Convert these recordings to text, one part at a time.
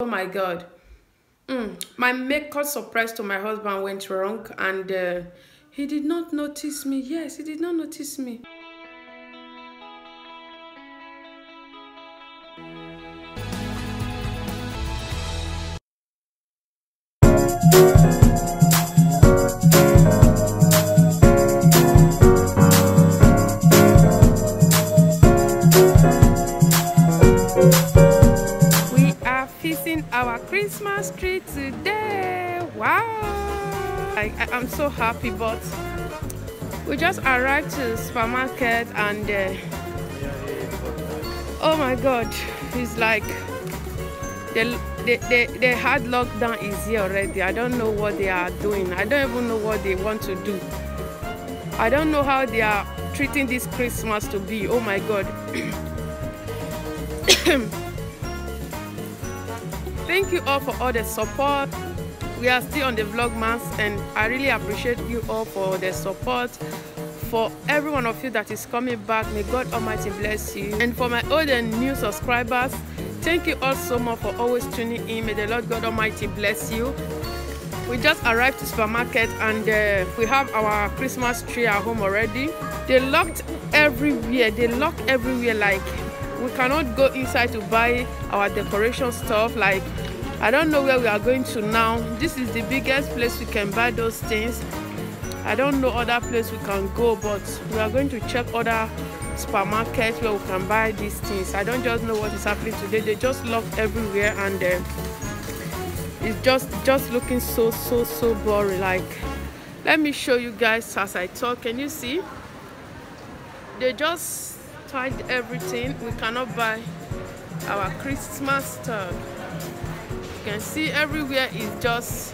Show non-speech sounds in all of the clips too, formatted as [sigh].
Oh my god. Mm. My makeup surprise to my husband went wrong and uh, he did not notice me. Yes, he did not notice me. Our Christmas tree today. Wow! I, am so happy, but we just arrived to the supermarket and uh, oh my god, it's like the, the, the, the hard lockdown is here already. I don't know what they are doing. I don't even know what they want to do. I don't know how they are treating this Christmas to be. Oh my god. [clears throat] Thank you all for all the support. We are still on the Vlogmas and I really appreciate you all for the support. For every one of you that is coming back, may God Almighty bless you. And for my old and new subscribers, thank you all so much for always tuning in. May the Lord God Almighty bless you. We just arrived to supermarket and uh, we have our Christmas tree at home already. They locked everywhere. They locked everywhere like we cannot go inside to buy our decoration stuff like i don't know where we are going to now. This is the biggest place we can buy those things. I don't know other place we can go but we are going to check other supermarkets where we can buy these things. I don't just know what is happening today. They just lock everywhere and uh, it's just just looking so so so boring. Like let me show you guys as i talk. Can you see? They just tied everything. We cannot buy our christmas stuff you can see everywhere is just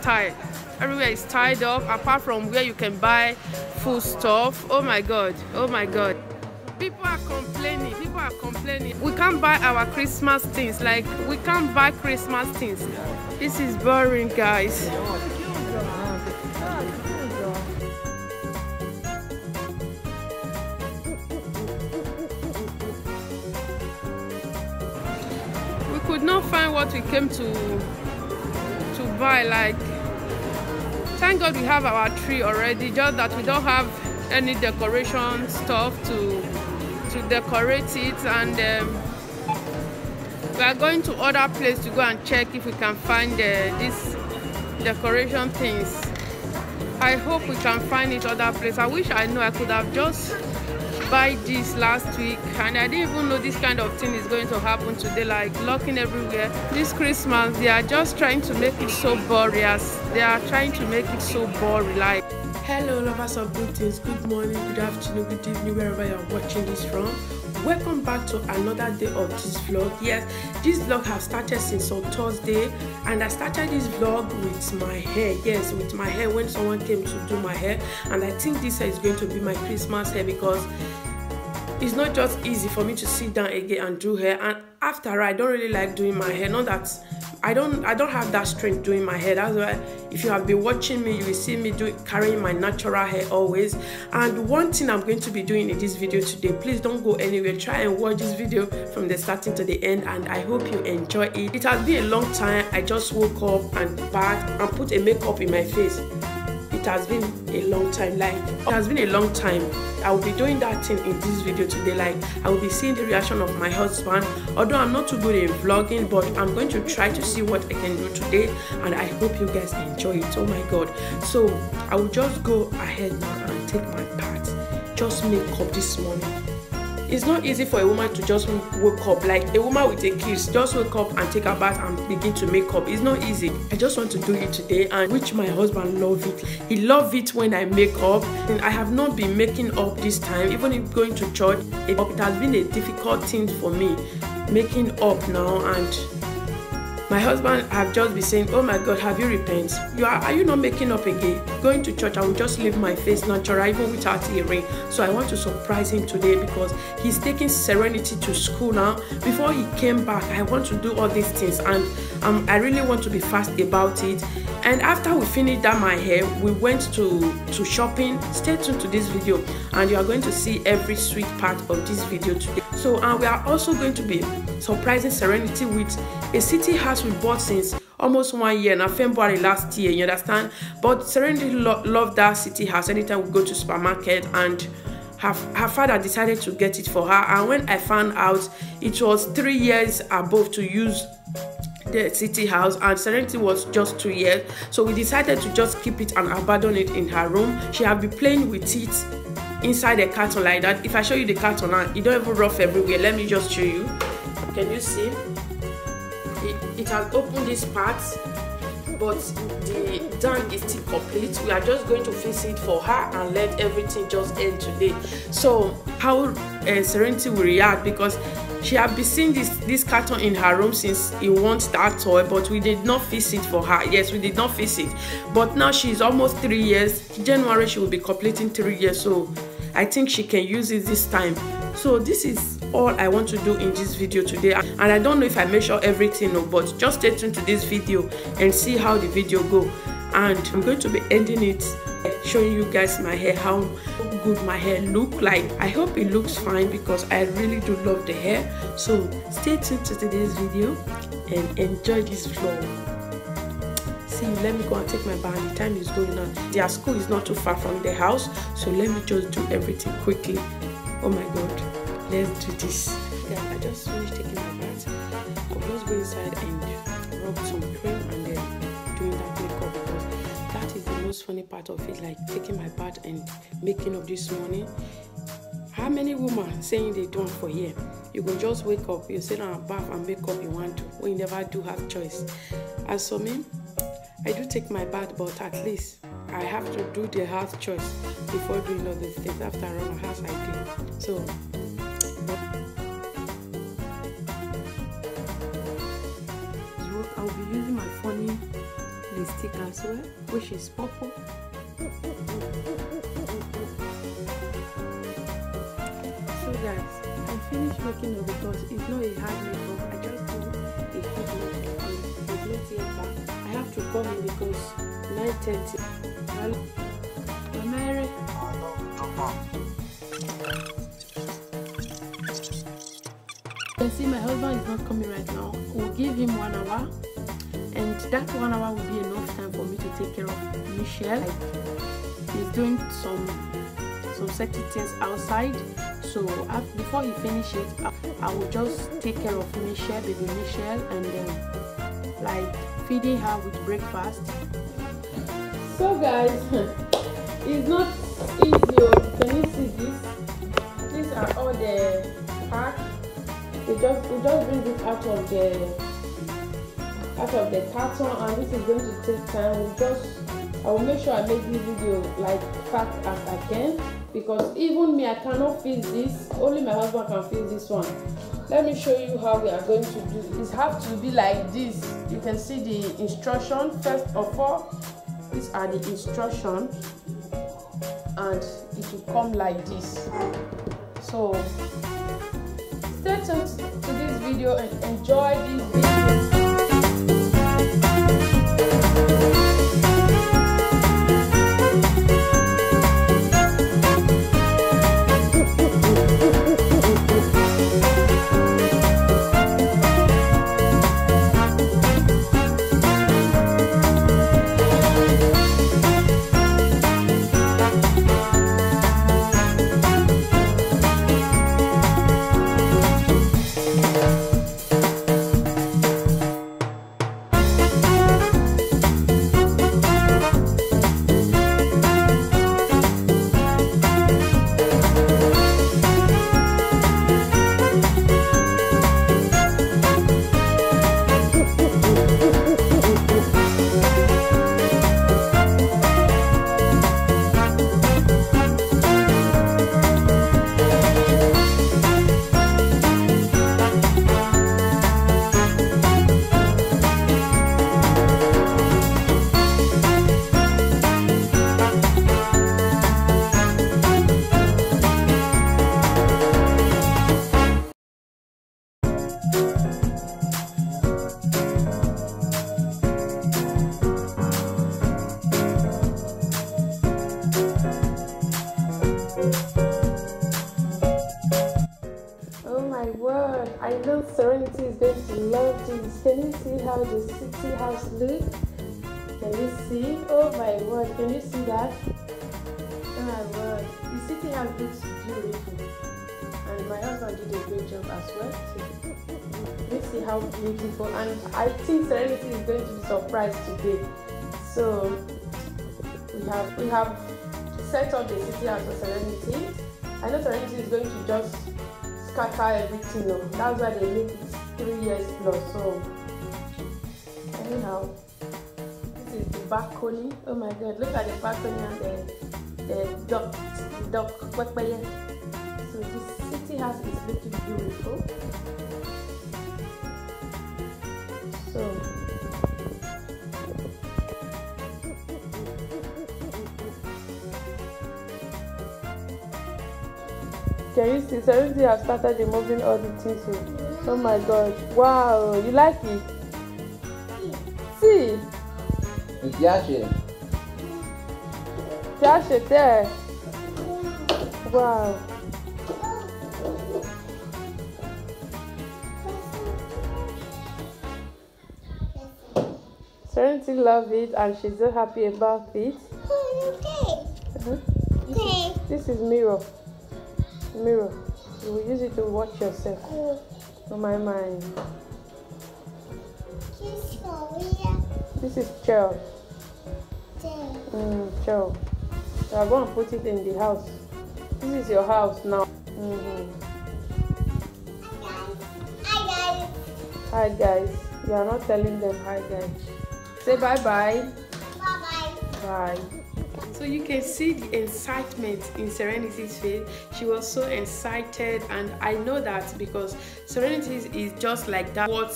tied. Everywhere is tied up. Apart from where you can buy food stuff. Oh my god. Oh my god. People are complaining. People are complaining. We can't buy our christmas things. Like we can't buy christmas things. This is boring guys could not find what we came to to buy like thank god we have our tree already just that we don't have any decoration stuff to to decorate it and um, we are going to other place to go and check if we can find uh, this decoration things. I hope we can find it other place. I wish i know i could have just buy this last week and i didn't even know this kind of thing is going to happen today like locking everywhere. This christmas they are just trying to make it so boring as they are trying to make it so boring like. Hello lovers of good things. Good morning good afternoon good evening wherever you're watching this from welcome back to another day of this vlog. Yes this vlog has started since on thursday and i started this vlog with my hair. Yes with my hair when someone came to do my hair and i think this hair is going to be my christmas hair because it's not just easy for me to sit down again and do hair. And after i don't really like doing my hair. Not that i don't i don't have that strength doing my hair. That's why if you have been watching me you will see me doing carrying my natural hair always. And one thing i'm going to be doing in this video today please don't go anywhere. Try and watch this video from the starting to the end and i hope you enjoy it. It has been a long time. I just woke up and bathed and put a makeup in my face it has been a long time like it has been a long time. I will be doing that thing in this video today like i will be seeing the reaction of my husband. Although i'm not too good in vlogging but i'm going to try to see what i can do today and i hope you guys enjoy it. Oh my god. So i will just go ahead now and take my part. Just make up this morning it's not easy for a woman to just wake up. Like a woman with a kids just wake up and take a bath and begin to make up. It's not easy. I just want to do it today and which my husband love it. He love it when i make up. And i have not been making up this time. Even if going to church it, it has been a difficult thing for me making up now and my husband have just been saying oh my god have you repented? you are are you not making up again? Going to church i will just leave my face natural even without earring so i want to surprise him today because he's taking serenity to school now. Before he came back i want to do all these things and um, i really want to be fast about it. And after we finished that my hair we went to to shopping. Stay tuned to this video and you are going to see every sweet part of this video today. So uh, we are also going to be surprising Serenity with a city house we bought since almost one year now February last year you understand? But Serenity lo loved that city house anytime we go to supermarket and her, her father decided to get it for her. And when I found out it was three years above to use the city house and serenity was just two years. So we decided to just keep it and abandon it in her room. She have been playing with it inside the carton like that. If i show you the carton now it don't even rough everywhere. Let me just show you. Can you see? It, it has opened this part but the tank is still complete. We are just going to fix it for her and let everything just end today. So how uh, serenity will react because she had been seeing this this carton in her room since he wants that toy but we did not fix it for her. Yes we did not fix it. But now she's almost three years. January she will be completing three years. So i think she can use it this time. So this is all i want to do in this video today. And i don't know if i measure everything but just stay tuned to this video and see how the video go. And i'm going to be ending it showing you guys my hair how good my hair look. Like i hope it looks fine because i really do love the hair. So stay tuned to today's video and enjoy this vlog. See let me go and take my bath the time is going on. Their school is not too far from the house. So let me just do everything quickly. Oh my god. Let's do this. Yeah i just finished taking my bath. I'll just go inside and funny part of it like taking my bath and making up this morning how many women saying they don't for here? You go just wake up you sit down bath and make up you want to you never do have choice. As for me i do take my bath but at least i have to do the house choice before doing all these things. After i run a house i do. So lipstick as well, which is purple. So guys, I finished making it because it's not a hard makeup. I just do a good makeup and not yet back. I have to come in because 9.30. Well, Mary. You can see my husband is not coming right now. We'll give him one hour and that one hour will be enough for me to take care of Michelle. He's doing some some certain things outside, so after, before he finishes, I, I will just take care of Michelle, baby Michelle, and then like feeding her with breakfast. So guys, [laughs] it's not easy. Oh. Can you see this? These are all the packs. We just we just bring this out of the out of the carton and this is going to take time. Just i will make sure i make this video like fast as i can because even me i cannot feel this. Only my husband can feel this one. Let me show you how we are going to do. It have to be like this. You can see the instruction. First of all these are the instructions and it will come like this. So stay tuned to this video and enjoy this video the city house looks? Can you see? Oh my word, can you see that? Oh my word, the city house looks beautiful. And my husband did a great job as well. So, let's see how beautiful. And I think Serenity is going to be surprised today. So we have we have set up the city house for Serenity. I know Serenity is going to just scatter everything. No? That's why they make it three years plus. So anyhow is the balcony. Oh my god, look at the balcony and the, the duck, the duck, pepper. So this city house is looking beautiful. So Can you see? Serenity has started removing all the things. Oh my god. Wow, you like it? Mi piace. Piace te? Wow. Serenity love it and she's so happy about it. Uh-huh. This, is, this is mirror. Mirror. You will use it to watch yourself. Oh my mind. This is chair. Mm, chair. You are going to put it in the house. This is your house now. Mm-hmm. Hi guys. Hi, guys. You are not telling them hi guys. Say bye bye. Bye. So you can see the excitement in Serenity's face. She was so excited, and I know that because Serenity is just like that. What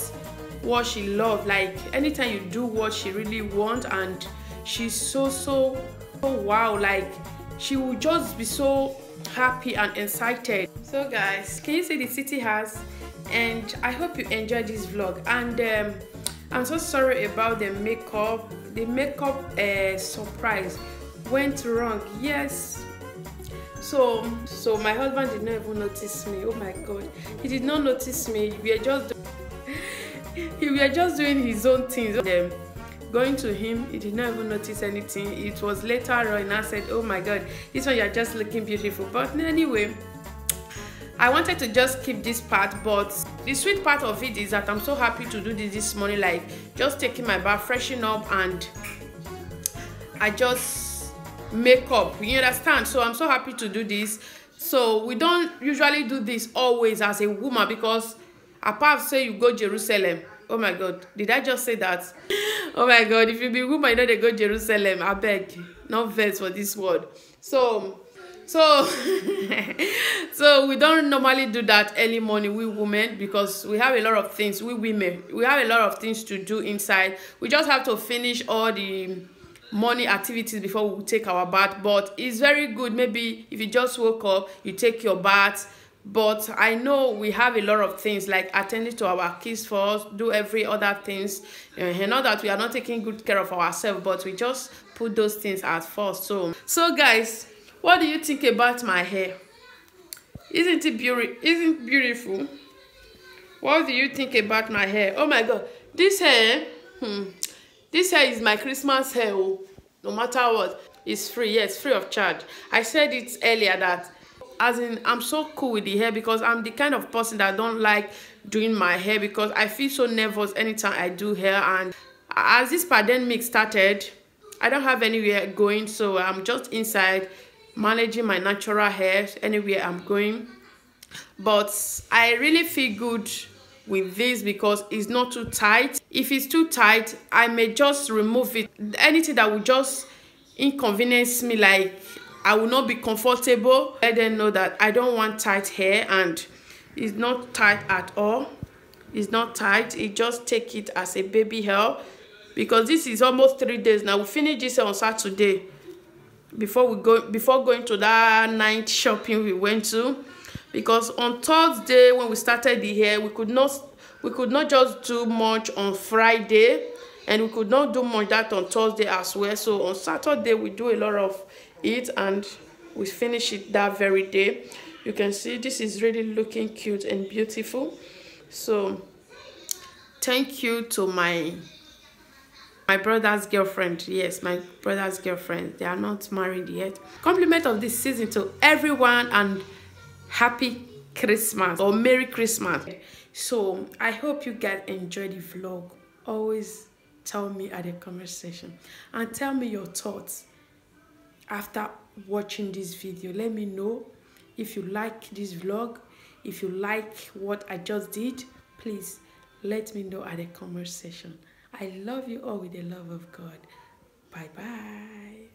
what she loved. Like anytime you do what she really wants, and she's so so oh wow. Like she will just be so happy and excited. So guys, can you see the city has And I hope you enjoyed this vlog. And um, I'm so sorry about the makeup. The makeup uh, surprise went wrong yes so so my husband did not even notice me oh my god he did not notice me we are just [laughs] he were just doing his own things um, going to him he did not even notice anything. It was later on i said oh my god this one you're just looking beautiful. But anyway I wanted to just keep this part but the sweet part of it is that I'm so happy to do this this morning like just taking my bath freshen up and I just makeup you understand? So i'm so happy to do this. So we don't usually do this always as a woman because apart say you go jerusalem oh my god did i just say that? Oh my god if you be woman you know they go jerusalem abeg no vex for this word. So so [laughs] so we don't normally do that early morning we women because we have a lot of things we women we have a lot of things to do inside. We just have to finish all the morning activities before we take our bath but it's very good. Maybe if you just woke up you take your bath but i know we have a lot of things like attending to our kids first do every other things. Uh, know that we are not taking good care of ourselves but we just put those things at first. So so guys what do you think about my hair? Isn't it beautiful isn't beautiful? What do you think about my hair? Oh my god this hair hmm this hair is my christmas hair oh. No matter what it's free. Yes free of charge. I said it earlier that as in i'm so cool with the hair because i'm the kind of person that don't like doing my hair because i feel so nervous anytime i do hair. And as this pandemic started i don't have anywhere going so i'm just inside managing my natural hair anywhere i'm going. But i really feel good with this because it's not too tight. If it's too tight i may just remove it. Anything that would just inconvenience me like i will not be comfortable. Let them know that i don't want tight hair and it's not tight at all. It's not tight. It just take it as a baby hair because this is almost three days. Now we finish this on saturday before we go before going to that night shopping we went to because on thursday when we started the hair we could not we could not just do much on friday and we could not do much that on thursday as well. So on saturday we do a lot of it and we finish it that very day. You can see this is really looking cute and beautiful. So thank you to my my brother's girlfriend. Yes my brother's girlfriend. They are not married yet. Compliment of this season to everyone and happy christmas or merry christmas. So i hope you guys enjoy the vlog. Always tell me at the conversation and tell me your thoughts after watching this video. Let me know if you like this vlog. If you like what i just did please let me know at the comment section. I love you all with the love of god. Bye bye